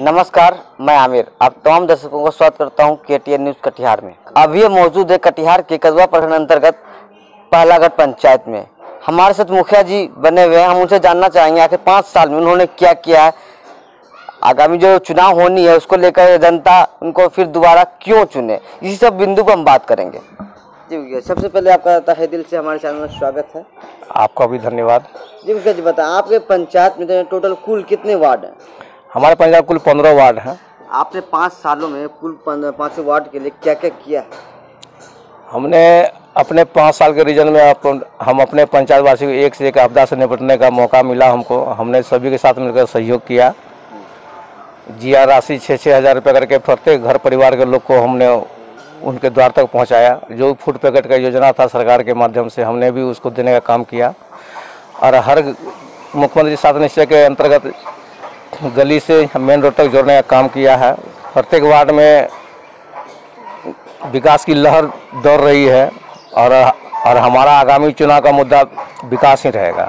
नमस्कार मैं आमिर। आप तमाम दर्शकों का स्वागत करता हूँ के टी न्यूज़ कटिहार में। अभी ये मौजूद है कटिहार के कदवा प्रखंड अंतर्गत पहलागढ़ पंचायत में। हमारे साथ मुखिया जी बने हुए हैं। हम उनसे जानना चाहेंगे आखिर पाँच साल में उन्होंने क्या किया है। आगामी जो चुनाव होनी है उसको लेकर जनता उनको फिर दोबारा क्यों चुने? इसी सब बिंदु पर हम बात करेंगे। जी भैया सबसे पहले आपका तहे दिल से हमारे चैनल में स्वागत है। आपका भी धन्यवाद। जी मुखिया जी बताएँ आपके पंचायत में टोटल कुल कितने वार्ड हैं? हमारे पंजाब कुल पंद्रह वार्ड हैं। आपने पाँच सालों में कुल पाँच वार्ड के लिए क्या क्या किया है? हमने अपने पाँच साल के रीजन में अपन हम अपने पंचायत वासी को एक से एक आपदा से निपटने का मौका मिला हमको। हमने सभी के साथ मिलकर सहयोग किया। जिया राशि छः छः हज़ार रुपये करके प्रत्येक घर परिवार के लोग को हमने उनके द्वार तक पहुँचाया। जो फ़ूड पैकेट का योजना था सरकार के माध्यम से हमने भी उसको देने का काम किया। और हर मुख्यमंत्री सात निश्चय के अंतर्गत गली से मेन रोड तक जोड़ने का काम किया है। प्रत्येक वार्ड में विकास की लहर दौड़ रही है और और हमारा आगामी चुनाव का मुद्दा विकास ही रहेगा।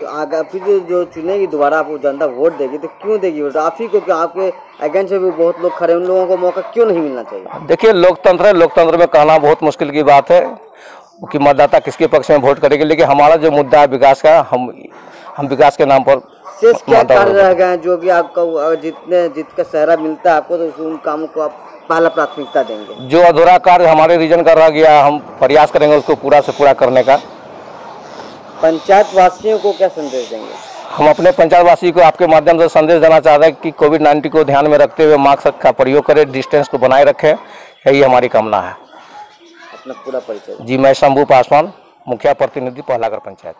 तो आगे फिर जो- चुनेगी दोबारा आपको जनता वोट देगी तो क्यों देगी वोट? आप ही को आपके अगेंस्ट में भी बहुत लोग खड़े हैं, उन लोगों को मौका क्यों नहीं मिलना चाहिए? देखिए लोकतंत्र है लोकतंत्र में कहना बहुत मुश्किल की बात है कि मतदाता किसके पक्ष में वोट करेगी लेकिन हमारा जो मुद्दा है विकास का हम हम विकास के नाम पर शेष क्या कार्य रह गए हैं? जो भी आपका जितने जित का सहरा मिलता है आपको तो उन कामों को आप पहला प्राथमिकता देंगे। जो अधूरा कार्य हमारे रीजन का रह गया हम प्रयास करेंगे उसको पूरा से पूरा करने का। पंचायत वासियों को क्या संदेश देंगे? हम अपने पंचायतवासी को आपके माध्यम से संदेश देना चाहते हैं कि कोविड नाइन्टीन को ध्यान में रखते हुए मास्क का प्रयोग करें डिस्टेंस को बनाए रखें यही हमारी कामना है। अपना पूरा परिचय। जी मैं शंभू पासवान मुखिया प्रतिनिधि पहलागढ़ पंचायत।